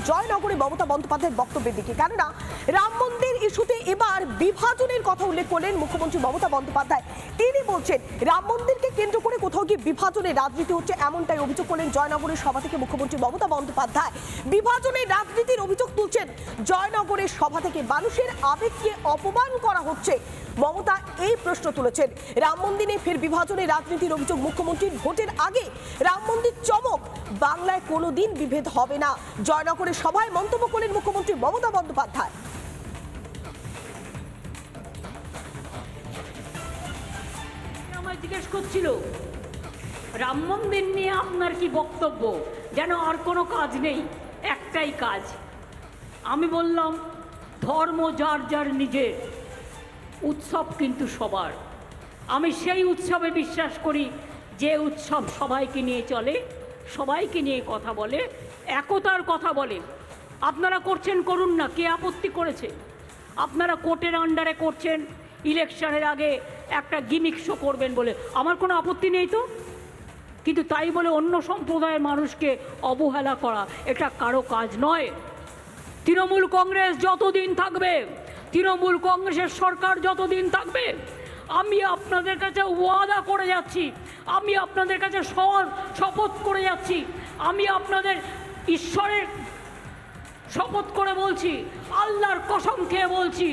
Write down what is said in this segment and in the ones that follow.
জয়নগরে মমতা বন্দ্যোপাধ্যায়ের বক্তব্যের দিকে। কেননা, রাম মন্দির ইস্যুতে এবার বিভাজনের কথা উল্লেখ করলেন মুখ্যমন্ত্রী মমতা বন্দ্যোপাধ্যায়। তিনি বলছেন, রাম মন্দিরকে কেন্দ্র করে কোথাও গিয়ে বিভাজনের রাজনীতি হচ্ছে এমনটাই অভিযোগ করলেন জয়নগরের সভা থেকে মুখ্যমন্ত্রী মমতা বন্দ্যোপাধ্যায়। বিভাজনের রাজনীতির অভিযোগ তুলছেন জয়নগরের সভা থেকে। মানুষের আবেগকে অপমান করা হচ্ছে। মমতা এই প্রশ্ন তুলেছেন। রাম মন্দিরে ফের বিভাজনের রাজনীতির অভিযোগ মুখ্যমন্ত্রীর ভোটের আগে। রাম মন্দির চমক, বাংলায় কোনোদিন বিভেদ হবে না। জয়নগরের সভায় মন্তব্য করলেন মুখ্যমন্ত্রী মমতা বন্দ্যোপাধ্যায়। আমায় জিজ্ঞেস করছিল, রাম মন্দির নিয়ে আপনার কি বক্তব্য? যেন আর কোনো কাজ নেই, একটাই কাজ। আমি বললাম, ধর্ম যার যার নিজের, উৎসব কিন্তু সবার। আমি সেই উৎসবে বিশ্বাস করি, যে উৎসব সবাইকে নিয়ে চলে সবাইকে নিয়ে কথা বলে, একতার কথা বলে। আপনারা করছেন করুন না, কে আপত্তি করেছে? আপনারা কোর্টের আন্ডারে করছেন, ইলেকশনের আগে একটা গিমিক শো করবেন বলে। আমার কোনো আপত্তি নেই তো? কিন্তু তাই বলে অন্য সম্প্রদায়ের মানুষকে অবহেলা করা, এটা কারও কাজ নয়। তৃণমূল কংগ্রেস যতদিন থাকবে, তৃণমূল কংগ্রেসের সরকার যতদিন থাকবে আমি আপনাদের কাছে ওয়াদা করে যাচ্ছি। আমি আপনাদের কাছে শপথ করে যাচ্ছি। আমি আপনাদের ঈশ্বরের শপথ করে বলছি, আল্লাহর কসম খেয়ে বলছি,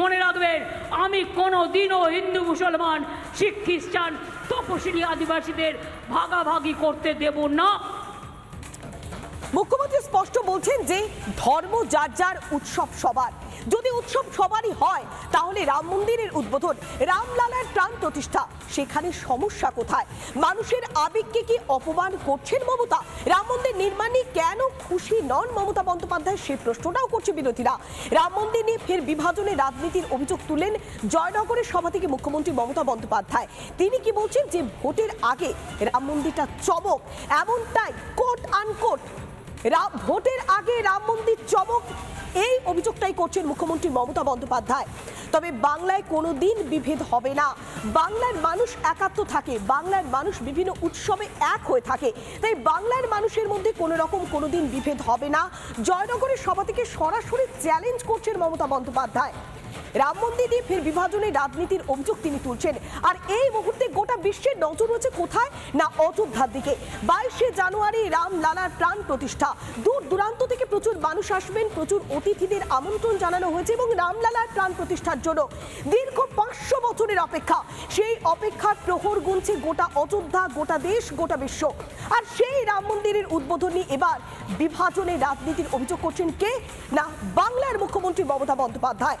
মনে রাখবেন, আমি কোনো দিনও হিন্দু, মুসলমান, শিখ, খ্রিস্টান তপশিলি আদিবাসীদের ভাগাভাগি করতে দেব না। মুখ্যমন্ত্রী স্পষ্ট বলছেন যে ধর্ম যার যার উৎসব সবার। যদি উৎসব সবারই হয়, তাহলে রাম মন্দিরের উদ্বোধন, রামলালার প্রাণ প্রতিষ্ঠা, সেখানে সমস্যা কোথায়? মানুষের আবেগকে কি অপমান করছেন মমতা? রাম মন্দির নির্মাণে কেন খুশি নন মমতা বন্দ্যোপাধ্যায়? সে প্রশ্নটাও করছে বিরোধীরা। রাম মন্দির নিয়ে ফের বিভাজনের রাজনীতির অভিযোগ তুলেন জয়নগরের সভা থেকে মুখ্যমন্ত্রী মমতা বন্দ্যোপাধ্যায়। তিনি কি বলছেন যে ভোটের আগে রাম মন্দিরটা চমক? এমনটাই কোট আনকোট রা- ভোটের আগে রাম মন্দির চমক, এই অভিযোগটাই করছেন মুখ্যমন্ত্রী মমতা বন্দ্যোপাধ্যায়। তবে বাংলায় কোনো দিন বিভেদ হবে না। বাংলার মানুষ একাত্ম থাকে, বাংলার মানুষ বিভিন্ন উৎসবে এক হয়ে থাকে। তাই বাংলার মানুষের মধ্যে কোনো রকম কোনো দিন বিভেদ হবে না। জয়নগরের সভা থেকে সরাসরি চ্যালেঞ্জ করছেন মমতা বন্দ্যোপাধ্যায়। রাম মন্দির নিয়ে ফের বিভাজনের রাজনীতির অভিযোগ তিনি তুলছেন। আর এই মুহূর্তে গোটা বিশ্বের নজর রয়েছে কোথায়? না অযোধ্যার দিকে। বাইশে জানুয়ারি রাম লালার প্রাণ প্রতিষ্ঠা। দূর দূরান্ত থেকে প্রচুর মানুষ আসবেন, প্রচুর অতিথিদের আমন্ত্রণ জানানো হয়েছে এবং রামলালার প্রাণ প্রতিষ্ঠার জন্য দীর্ঘ পাঁচশো বছরের অপেক্ষা। সেই অপেক্ষার প্রহর গুনছে গোটা অযোধ্যা, গোটা দেশ, গোটা বিশ্ব। আর সেই রাম মন্দিরের উদ্বোধনী এবার বিভাজনের রাজনীতির অভিযোগ করছেন কে? না, বাংলার মুখ্যমন্ত্রী মমতা বন্দ্যোপাধ্যায়।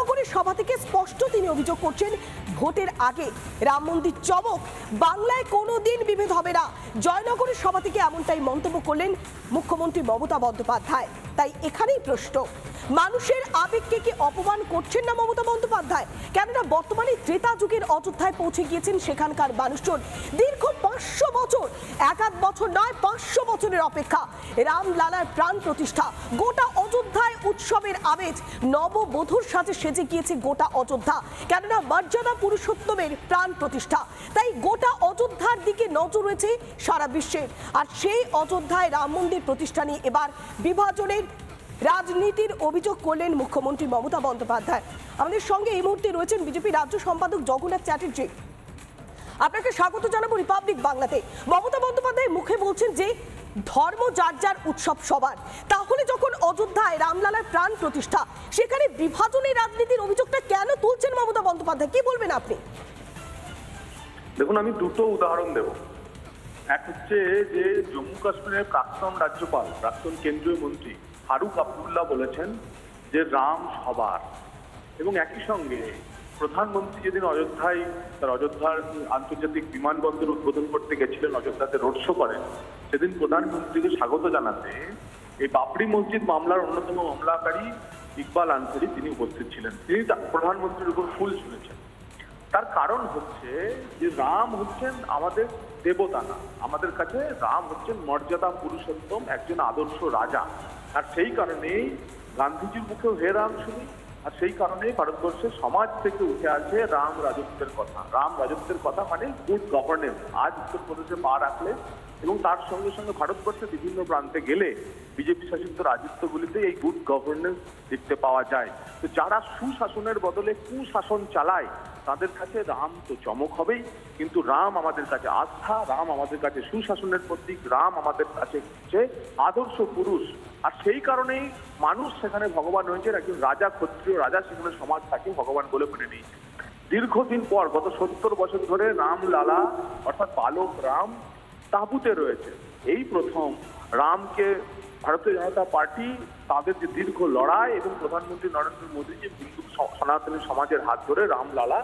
জয়নগরের সভা থেকে স্পষ্ট তিনি অভিযোগ করছেন, ভোটের আগে রাম মন্দির চমক বাংলায় কোনো দিন বিভেদ হবে না। জয়নগরের সভা থেকে এমনটাই মন্তব্য করলেন মুখ্যমন্ত্রী মমতা বন্দ্যোপাধ্যায়। তাই এখানেই প্রশ্ন। মানুষের আবেগকে কি অপমান করছেন না মমতা বন্দ্যোপাধ্যায়? কেননা বর্তমানে ত্রেতা যুগের অযোধ্যায় পৌঁছে গিয়েছেন সেখানকার মানুষজন। দীর্ঘ পাঁচশো বছর আধ বছর নয়, পাঁচশো বছরের অপেক্ষা। রাম লালার প্রাণ প্রতিষ্ঠা। গোটা অযোধ্যায় উৎসবের আবেজ নববধূর সাজে সেজে গিয়েছে গোটা অযোধ্যা। কেননা মর্যাদা পুরুষোত্তমের প্রাণ প্রতিষ্ঠা। তাই গোটা অযোধ্যার দিকে নজর রয়েছে সারা বিশ্বের আর সেই অযোধ্যায় রাম মন্দির প্রতিষ্ঠা নিয়ে এবার বিভাজনের রাজনীতির অভিযোগ করলেন মুখ্যমন্ত্রী মমতা বন্দ্যোপাধ্যায়। আমাদের সঙ্গে এই মুহূর্তে রয়েছেন বিজেপি রাজ্য সম্পাদক জগন্নাথ চ্যাটার্জি। আপনাকে স্বাগত জানাব রিপাবলিক বাংলাতে। মমতা বন্দ্যোপাধ্যায় মুখে বলছেন যে, ধর্ম যার যার উৎসব সবার। তাহলে যখন অযোধ্যায় রামলালার প্রাণ প্রতিষ্ঠা, সেখানে বিভাজনের রাজনীতির অভিযোগটা কেন তুলছেন মমতা বন্দ্যোপাধ্যায়? কি বলবেন আপনি? দেখুন, আমি দুটো উদাহরণ দেব। এক হচ্ছে যে, জম্মু কাশ্মীরের প্রাক্তন রাজ্যপাল, প্রাক্তন কেন্দ্রীয় মন্ত্রী ফারুক আবদুল্লাহ বলেছেন যে রাম সবার। এবং একই সঙ্গে প্রধানমন্ত্রী যেদিন অযোধ্যায়, তার অযোধ্যার আন্তর্জাতিক বিমানবন্দর উদ্বোধন করতে গেছিলেন, অযোধ্যাতে রোড শো করেন, সেদিন প্রধানমন্ত্রীকে স্বাগত জানাতে এই বাবরি মসজিদ মামলার অন্যতম মামলাকারী ইকবাল আনসারি তিনি উপস্থিত ছিলেন। তিনি প্রধানমন্ত্রীর উপর ফুল শুনেছেন তার কারণ হচ্ছে যে রাম হচ্ছেন আমাদের দেবতা না। আমাদের কাছে রাম হচ্ছেন মর্যাদা পুরুষোত্তম, একজন আদর্শ রাজা। আর সেই কারণেই গান্ধীজির মুখেও হে রাম শুনি, আর সেই কারণেই ভারতবর্ষের সমাজ থেকে উঠে আসে রাম রাজত্বের কথা। রাম রাজত্বের কথা মানে গুড গভর্নেন্স আজ উত্তরপ্রদেশে পা রাখলে এবং তার সঙ্গে সঙ্গে ভারতবর্ষের বিভিন্ন প্রান্তে গেলে বিজেপি শাসিত রাজত্বগুলিতে এই গুড গভর্নেন্স দেখতে পাওয়া যায়। তো যারা সুশাসনের বদলে কুশাসন চালায় তাদের কাছে রাম তো চমক হবেই, কিন্তু রাম আমাদের কাছে আস্থা, রাম আমাদের কাছে সুশাসনের প্রতীক, রাম আমাদের কাছে হচ্ছে আদর্শ পুরুষ। আর সেই কারণেই মানুষ সেখানে ভগবান হয়েছে একজন রাজা, ক্ষত্রিয় রাজা, সেখানে সমাজ থাকে ভগবান বলে মনে নেই দীর্ঘদিন পর, গত সত্তর বছর ধরে রাম লালা অর্থাৎ বালক রাম, তাঁবুতে রয়েছে। এই প্রথম রামকে ভারতীয় জনতা পার্টি তাদের যে দীর্ঘ লড়াই এবং প্রধানমন্ত্রী নরেন্দ্র মোদী যে হিন্দু সনাতনী সমাজের হাত ধরে রামলালা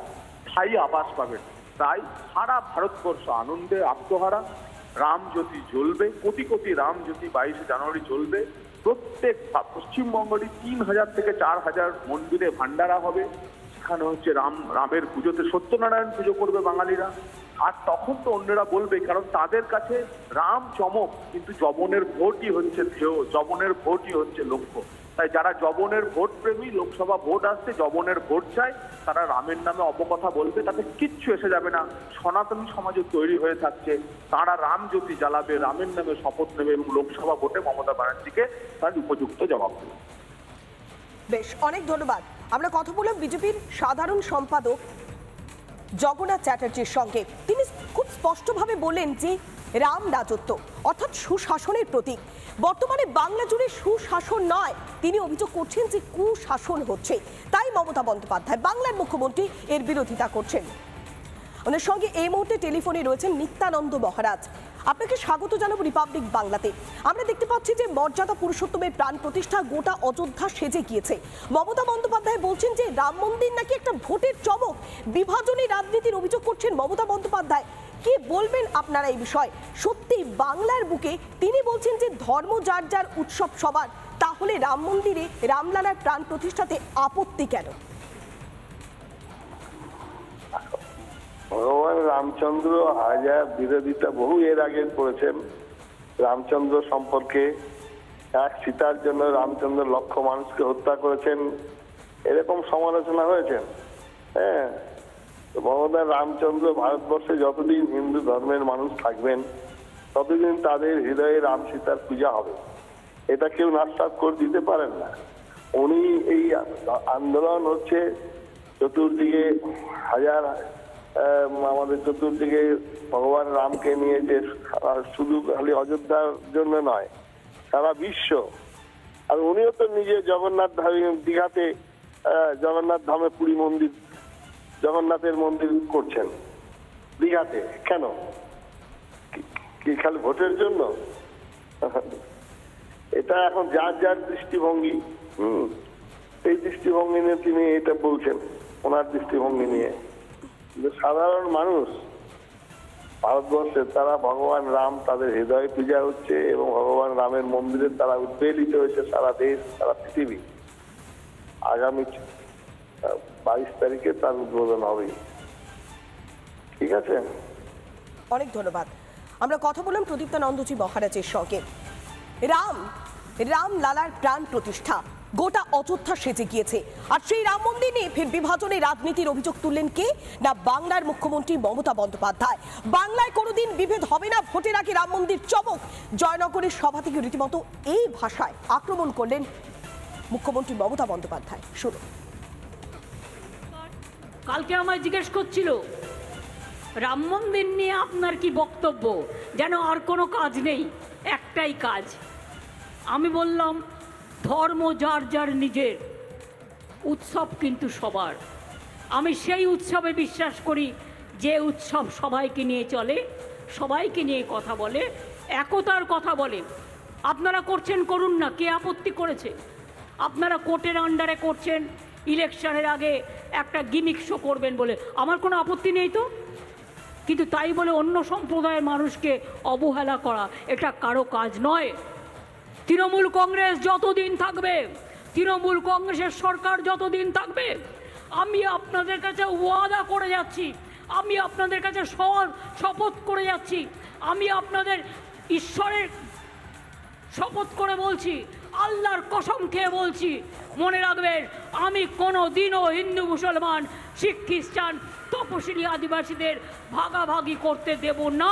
স্থায়ী আবাস পাবেন। তাই সারা ভারতবর্ষ আনন্দে আত্মহারা। রাম জ্যোতি জ্বলবে, কোটি কোটি রাম জ্যোতি বাইশে জানুয়ারি জ্বলবে। প্রত্যেক পশ্চিমবঙ্গেরই তিন হাজার থেকে চার হাজার মন্দিরে ভান্ডারা হবে। সেখানে হচ্ছে রাম, রামের পুজোতে সত্যনারায়ণ পুজো করবে বাঙালিরা। আর তখন তো অন্যরা বলবে, কারণ তাদের কাছে রাম চমক, কিন্তু জবনের ভোটই হচ্ছে ধ্যেয় জবনের ভোটই হচ্ছে লক্ষ্য। তাই যারা জবনের ভোট প্রেমী লোকসভা ভোট আসছে জবনের ভোট চায়, তারা রামের নামে অপকথা বলবে, তাতে কিচ্ছু এসে যাবে না। সনাতনী সমাজে তৈরি হয়ে থাকছে। তারা রাম জ্যোতি জ্বালাবে, রামের নামে শপথ নেবে এবং লোকসভা ভোটে মমতা ব্যানার্জিকে তার উপযুক্ত জবাব দেবে। বেশ, অনেক ধন্যবাদ। আমরা কথা বললাম বিজেপির সাধারণ সম্পাদক জগন্নাথ চ্যাটার্জির সঙ্গে। তিনি খুব স্পষ্টভাবে বলেন যে, রাম রাজত্ব, অর্থাৎ সুশাসনের প্রতীক। বর্তমানে বাংলা জুড়ে সুশাসন নয়। তিনি অভিযোগ করছেন যে, কুশাসন হচ্ছে। তাই মমতা বন্দ্যোপাধ্যায় বাংলার মুখ্যমন্ত্রী এর বিরোধিতা করছেন। ওনার সঙ্গে এই মুহূর্তে টেলিফোনে রয়েছেন নিত্যানন্দ মহারাজ। আপনাকে স্বাগত জানাব রিপাবলিক বাংলাতে। আমরা দেখতে পাচ্ছি যে মর্যাদা পুরুষোত্তমের প্রাণ প্রতিষ্ঠা গোটা অযোধ্যা সেজে গিয়েছে। মমতা বন্দ্যোপাধ্যায় বলছেন যে রাম মন্দির নাকি একটা ভোটের চমক। বিভাজনী রাজনীতির অভিযোগ করছেন মমতা বন্দ্যোপাধ্যায়। কি বলবেন আপনারা এই বিষয়? সত্যি বাংলার বুকে তিনি বলছেন যে ধর্ম যার যার উৎসব সবার, তাহলে রাম মন্দিরে রামলালার প্রাণ প্রতিষ্ঠাতে আপত্তি কেন? ভগবান রামচন্দ্র হাজার বিরোধিতা বহু এর আগে করেছেন। রামচন্দ্র সম্পর্কে এক সীতার জন্য রামচন্দ্র লক্ষ মানুষকে হত্যা করেছেন। এরকম সমালোচনা হয়েছেন হ্যাঁ ভগবান রামচন্দ্র ভারতবর্ষে যতদিন হিন্দু ধর্মের মানুষ থাকবেন, ততদিন তাদের হৃদয়ে রাম সীতার পূজা হবে। এটা কেউ নাস্তাব করে দিতে পারেন না। উনি এই আন্দোলন হচ্ছে চতুর্দিকে হাজার আমাদের চতুর্দিকে ভগবান রামকে নিয়ে যে শুধু খালি অযোধ্যার জন্য নয়, সারা বিশ্ব। আর উনিও তো নিজে জগন্নাথ ধামে দীঘাতে জগন্নাথ ধামে পুরী মন্দির, জগন্নাথের মন্দির করছেন। দীঘাতে, কেন? কি খালি ভোটের জন্য? এটা এখন যার যার দৃষ্টিভঙ্গি, হুম, এই দৃষ্টিভঙ্গি নিয়ে তিনি এটা বলছেন, ওনার দৃষ্টিভঙ্গি নিয়ে। কিন্তু সাধারণ মানুষ ভারতবর্ষে, তারা ভগবান রাম তাদের হৃদয় পূজা হচ্ছে এবং ভগবান রামের মন্দিরে তারা উদ্বেলিত হয়েছে সারা দেশ, সারা পৃথিবী। আগামী বাইশ তারিখে তার উদ্বোধন হবে। ঠিক আছে? অনেক ধন্যবাদ। আমরা কথা বললাম প্রদীপ্তানন্দজি মহারাজের সঙ্গে। রাম রাম লালার প্রাণ প্রতিষ্ঠা। গোটা অযোধ্যা সেজে গিয়েছে। আর সেই রাম মন্দির নিয়ে ফের বিভাজনে রাজনীতির অভিযোগ তুললেন কে? না, বাংলার মুখ্যমন্ত্রী মমতা বন্দ্যোপাধ্যায়। বাংলায় কোনোদিন বিভেদ হবে না, ভোটের আগে রাম মন্দির চমক। জয়নগরের সভা থেকে রীতিমতো এই ভাষায় আক্রমণ করলেন মুখ্যমন্ত্রী মমতা বন্দ্যোপাধ্যায়। শুনুন। কালকে আমায় জিজ্ঞেস করছিল, রাম মন্দির নিয়ে আপনার কি বক্তব্য? যেন আর কোনো কাজ নেই, একটাই কাজ। আমি বললাম ধর্ম যার যার নিজের, উৎসব কিন্তু সবার। আমি সেই উৎসবে বিশ্বাস করি, যে উৎসব সবাইকে নিয়ে চলে, সবাইকে নিয়ে কথা বলে, একতার কথা বলে। আপনারা করছেন করুন না, কে আপত্তি করেছে? আপনারা কোর্টের আন্ডারে করছেন, ইলেকশনের আগে একটা গিমিক শো করবেন বলে। আমার কোনো আপত্তি নেই তো? কিন্তু তাই বলে অন্য সম্প্রদায়ের মানুষকে অবহেলা করা, এটা কারও কাজ নয়। তৃণমূল কংগ্রেস যতদিন থাকবে, তৃণমূল কংগ্রেসের সরকার যতদিন থাকবে, আমি আপনাদের কাছে ওয়াদা করে যাচ্ছি, আমি আপনাদের কাছে শপথ করে যাচ্ছি, আমি আপনাদের ঈশ্বরের শপথ করে বলছি, আল্লাহর কসম খেয়ে বলছি, মনে রাখবেন, আমি কোনো দিনও হিন্দু, মুসলমান, শিখ, খ্রিস্টান তপশিলি আদিবাসীদের ভাগাভাগি করতে দেব না।